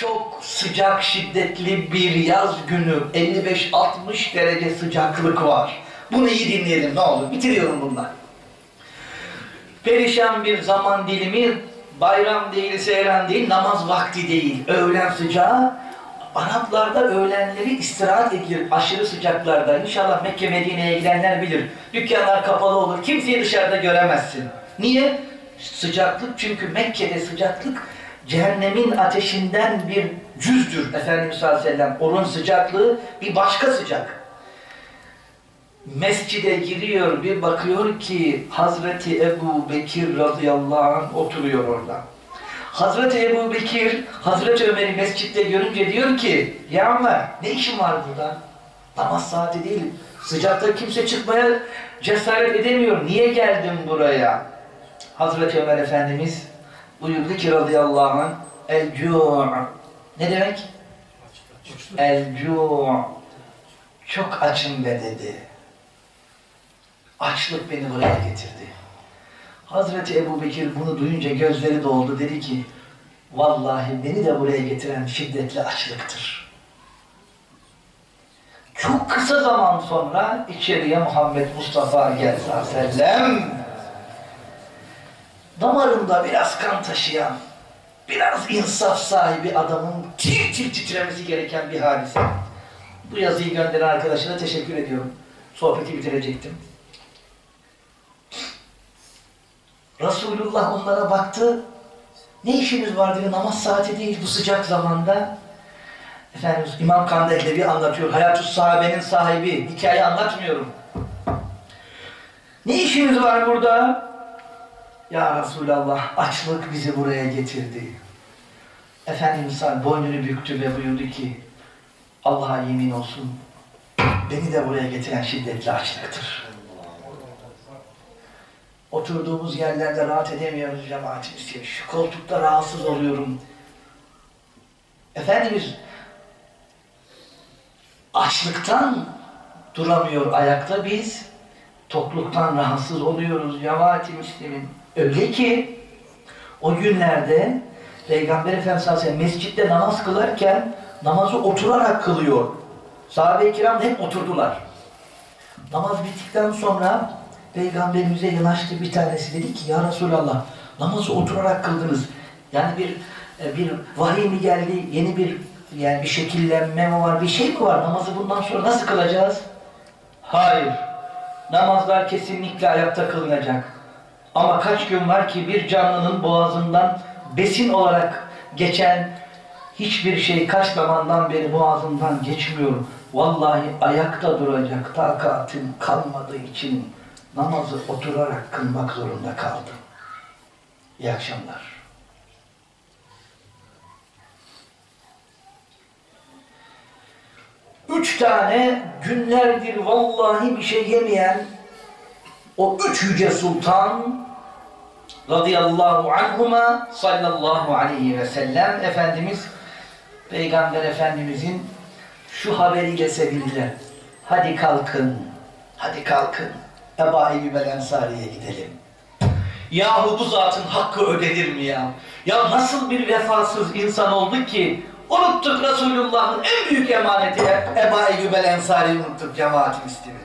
çok sıcak şiddetli bir yaz günü 55-60 derece sıcaklık var. Bunu iyi dinleyelim ne olur. Bitiriyorum bunlar. Perişan bir zaman dilimi bayram değil, seyran değil, namaz vakti değil. Öğlen sıcağı. Araplarda öğlenleri istirahat edilir aşırı sıcaklarda. İnşallah Mekke Medine'ye gidenler bilir. Dükkanlar kapalı olur. Kimseyi dışarıda göremezsin. Niye? Sıcaklık çünkü Mekke'de sıcaklık cehennemin ateşinden bir cüzdür Efendimiz sallallahu aleyhi ve sellem. Onun sıcaklığı bir başka sıcak. Mescide giriyor bir bakıyor ki Hazreti Ebu Bekir radıyallahu anh oturuyor orada. Hazreti Ebu Bekir, Hazreti Ömer'i mescitte görünce diyor ki Ya Ömer ne işin var burada? Namaz saati değil. Sıcakta kimse çıkmaya cesaret edemiyor. Niye geldin buraya? Hazreti Ömer Efendimiz buyurdu ki radıyallahu anh el Ne demek? el Çok açım be dedi. Açlık beni buraya getirdi. Hazreti Ebu Bekir bunu duyunca gözleri doldu. Dedi ki, vallahi beni de buraya getiren şiddetli açlıktır. Çok kısa zaman sonra içeriye Muhammed Mustafa geldi sellem. Damarında biraz kan taşıyan, biraz insaf sahibi adamın tir tir titremesi gereken bir hadise. Bu yazıyı gönderen arkadaşına teşekkür ediyorum. Sohbeti bitirecektim. Resulullah onlara baktı. Ne işimiz var dedi. Namaz saati değil bu sıcak zamanda. Efendimiz İmam Kandek'le bir anlatıyor. Hayatü sahabenin sahibi. Hikaye anlatmıyorum. Ne işimiz var burada? Ya Resulallah açlık bizi buraya getirdi. Efendimiz boynunu büktü ve buyurdu ki Allah'a yemin olsun beni de buraya getiren şiddetli açlıktır. Oturduğumuz yerlerde rahat edemiyoruz cemaatimiz diye. Şu koltukta rahatsız oluyorum. Efendimiz açlıktan duramıyor ayakta biz tokluktan rahatsız oluyoruz cemaati müslimin. Öyle ki o günlerde Peygamber Efendimiz sallallahu mescitte namaz kılarken namazı oturarak kılıyor. Sahabe-i kiram hep oturdular. Namaz bittikten sonra Peygamberimize yanaştı bir tanesi dedi ki ya Resulallah namazı oturarak kıldınız. Yani bir bir vahiy mi geldi? Yeni bir yani bir şekillenme mi var? Bir şey mi var? Namazı bundan sonra nasıl kılacağız? Hayır. Namazlar kesinlikle ayakta kılınacak. Ama kaç gün var ki bir canlının boğazından besin olarak geçen hiçbir şey kaç zamandan beri boğazından geçmiyor. Vallahi ayakta duracak takatim kalmadığı için namazı oturarak kılmak zorunda kaldım. İyi akşamlar. Üç tane günlerdir vallahi bir şey yemeyen o üç yüce sultan radıyallahu anhuma sallallahu aleyhi ve sellem Efendimiz Peygamber Efendimizin şu haberiyle sevindiler. Hadi kalkın, hadi kalkın. Eba Eyyub el gidelim. Yahu bu zatın hakkı ödenir mi ya? Ya nasıl bir vefasız insan oldu ki unuttuk Resulullah'ın en büyük emaneti Eba Eyyub el Ensari'yi unuttuk cemaat-i müslimin.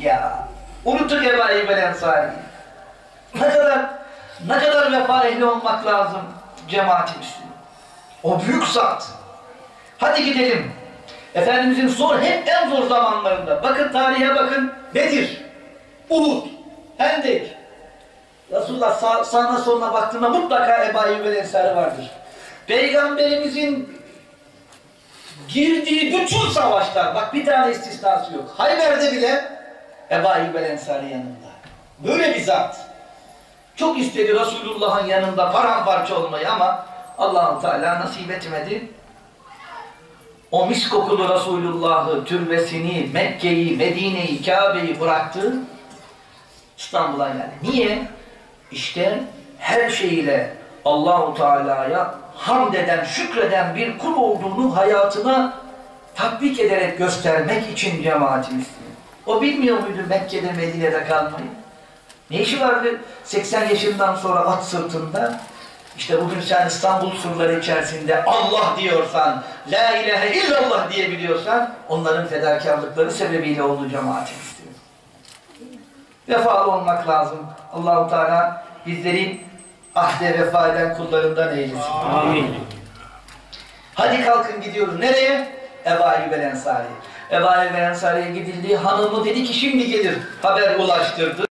Ya unuttuk Eba Eyyub el Ensari'yi. Ne kadar ne kadar vefa ehli olmak lazım cemaat-i müslimin. O büyük zat. Hadi gidelim. Efendimizin zor, hep en zor zamanlarında. Bakın tarihe bakın. Nedir? Uhud, Hendek. Resulullah sağ, sağına soluna baktığında mutlaka Ebu Eyyub Ensari vardır. Peygamberimizin girdiği bütün savaşlar, bak bir tane istisnası yok. Hayber'de bile Ebu Eyyub Ensari yanında. Böyle bir zat. Çok istedi Resulullah'ın yanında paramparça olmayı ama allah Teala nasip etmedi. O mis kokulu Resulullah'ı, türbesini, Mekke'yi, Medine'yi, Kabe'yi bıraktı. İstanbul'a geldi. Niye? İşte her şeyiyle Allahu Teala'ya hamd eden, şükreden bir kul olduğunu hayatına tatbik ederek göstermek için cemaatimiz. O bilmiyor muydu Mekke'de, Medine'de kalmayı? Ne işi vardı 80 yaşından sonra at sırtında? İşte bugün sen İstanbul surları içerisinde Allah diyorsan, La ilahe illallah diyebiliyorsan, onların fedakarlıkları sebebiyle olduğu cemaati istiyor. Vefalı olmak lazım. Allahu Teala bizleri ahde vefa eden kullarından eylesin. Amin. Hadi kalkın gidiyoruz. Nereye? Ebu Eyyub el Ensari. Ebu Eyyub el Ensari'ye gidildi. Hanımı dedi ki şimdi gelir. Haber ulaştırdı.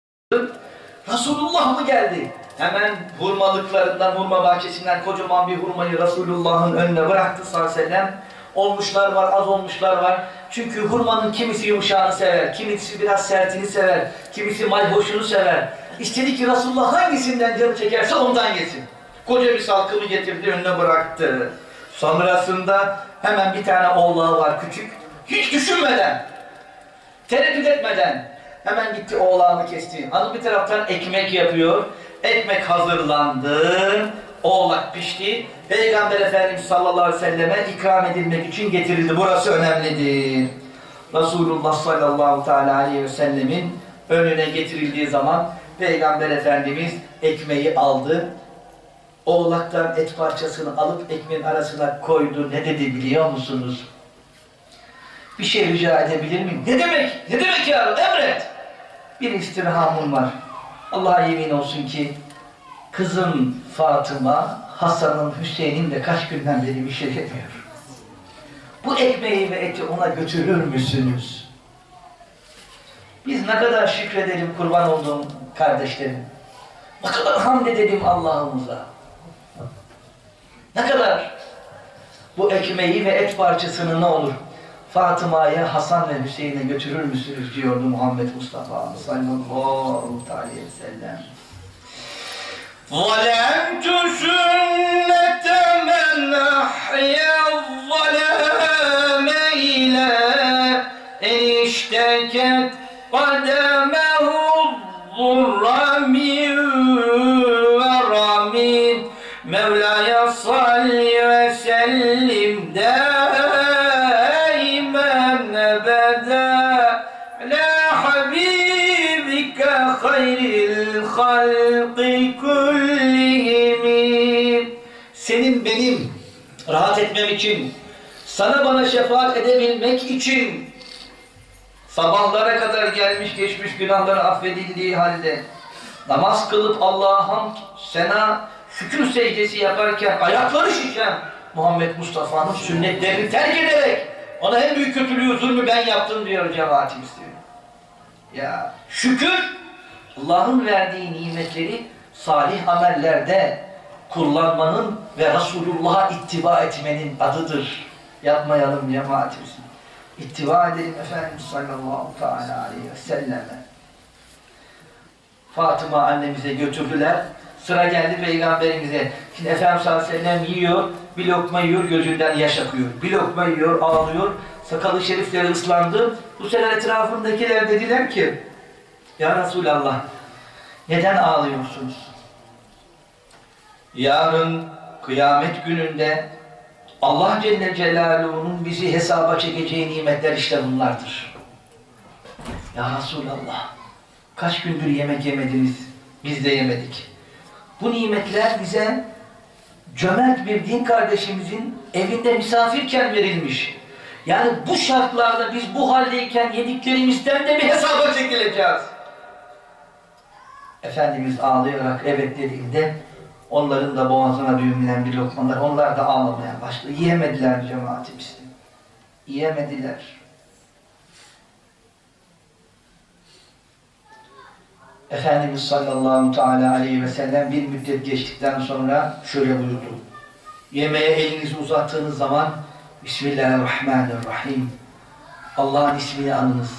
Resulullah mı geldi? Hemen hurmalıklarından, hurma bahçesinden kocaman bir hurmayı Resulullah'ın önüne bıraktı sallallahu aleyhi ve sellem. Olmuşlar var, az olmuşlar var. Çünkü hurmanın kimisi yumuşağını sever, kimisi biraz sertini sever, kimisi mayhoşunu sever. İstedi ki Resulullah hangisinden canı çekerse ondan yesin. Koca bir salkımı getirdi, önüne bıraktı. Sonrasında hemen bir tane oğlağı var küçük. Hiç düşünmeden, tereddüt etmeden hemen gitti oğlağını kesti. Hanım bir taraftan ekmek yapıyor. Ekmek hazırlandı. Oğlak pişti. Peygamber Efendimiz sallallahu aleyhi ve selleme ikram edilmek için getirildi. Burası önemlidir. Resulullah sallallahu aleyhi ve sellemin önüne getirildiği zaman Peygamber Efendimiz ekmeği aldı. Oğlaktan et parçasını alıp ekmeğin arasına koydu. Ne dedi biliyor musunuz? Bir şey rica edebilir miyim? Ne demek? Ne demek ya? Emret! Bir istirhamım var. Allah'a yemin olsun ki kızım Fatıma, Hasan'ın, Hüseyin'in de kaç günden beri bir şey yemiyor. Bu ekmeği ve eti ona götürür müsünüz? Biz ne kadar şükredelim kurban olduğum kardeşlerim. Ne kadar hamd edelim Allah'ımıza. Ne kadar bu ekmeği ve et parçasını ne olur Fatıma'ya, Hasan ve Hüseyin'e götürür müsünüz diyordu Muhammed Mustafa sallallahu aleyhi ve sellem. ظلمت سنة من أحيا الظلام إلى إن اشتكت قدمه rahat etmem için, sana bana şefaat edebilmek için sabahlara kadar gelmiş geçmiş günahları affedildiği halde namaz kılıp Allah'a hamd, sena, şükür secdesi yaparken ayakları şişen Muhammed Mustafa'nın sünnetlerini terk ederek ona en büyük kötülüğü zulmü ben yaptım diyor cemaatimiz diyor. Ya şükür Allah'ın verdiği nimetleri salih amellerde kullanmanın ve Resulullah'a ittiba etmenin adıdır. Yapmayalım cemaatimiz. İttiba edelim Efendimiz sallallahu teala aleyhi ve selleme. Fatıma annemize götürdüler. Sıra geldi peygamberimize. Şimdi Efendimiz sallallahu aleyhi ve sellem yiyor, bir lokma yiyor, gözünden yaş akıyor. Bir lokma yiyor, ağlıyor. Sakalı şerifleri ıslandı. Bu sefer etrafındakiler dediler ki, Ya Resulallah, neden ağlıyorsunuz? Yarın kıyamet gününde Allah Celle Celaluhu'nun bizi hesaba çekeceği nimetler işte bunlardır. Ya Resulallah, kaç gündür yemek yemediniz, biz de yemedik. Bu nimetler bize cömert bir din kardeşimizin evinde misafirken verilmiş. Yani bu şartlarda biz bu haldeyken yediklerimizden de bir hesaba çekileceğiz. Efendimiz ağlayarak evet dediğinde onların da boğazına düğümlenen bir lokmalar, onlar da ağlamaya başladı. Yiyemediler cemaatimiz. Yiyemediler. Efendimiz sallallahu teala aleyhi ve sellem bir müddet geçtikten sonra şöyle buyurdu. Yemeğe elinizi uzattığınız zaman Bismillahirrahmanirrahim. Allah'ın ismini anınız.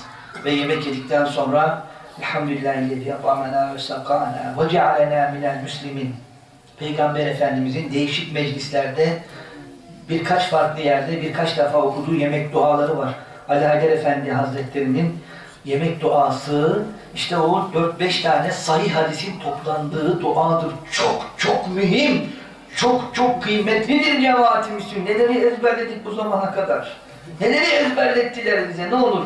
Ve yemek yedikten sonra Elhamdülillahillezî yapamena ve sakana ve cealena minel müslimin. Peygamber Efendimizin değişik meclislerde birkaç farklı yerde birkaç defa okuduğu yemek duaları var. Ali Haydar Efendi Hazretleri'nin yemek duası işte o 4-5 tane sahih hadisin toplandığı duadır. Çok çok mühim, çok çok kıymetlidir cemaat-i müslüm. Neleri ezberledik bu zamana kadar? Neleri ezberlettiler bize ne olur?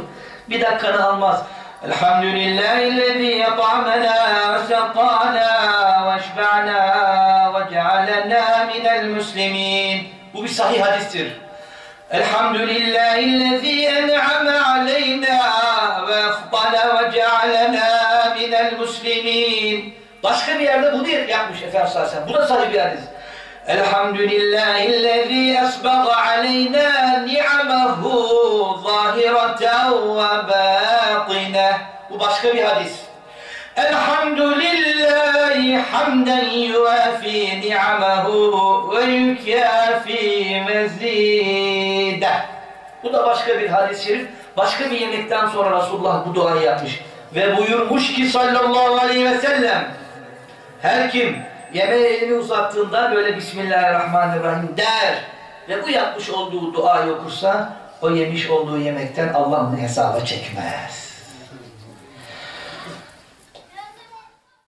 Bir dakikanı almaz. Elhamdülillahillezî yat'amena ve المسلمين Bu bir sahih hadistir. الحمد لله الذي أنعم علينا وأفضل وجعلنا من المسلمين Başka bir yerde bunu yapmış Efendimiz sallallahu aleyhi ve sellem. Bu da sahih bir hadis. الحمد لله الذي أسبغ علينا نعمه ظاهرة وباطنة Bu başka bir hadis. الحمد لله حمدا يوافي نعمه ويكافي مزيده Bu da başka bir hadis-i şerif. Başka bir yemekten sonra Resulullah bu duayı yapmış. Ve buyurmuş ki sallallahu aleyhi ve sellem her kim yemeğe elini uzattığında böyle Bismillahirrahmanirrahim der ve bu yapmış olduğu duayı okursa o yemiş olduğu yemekten Allah onu hesaba çekmez.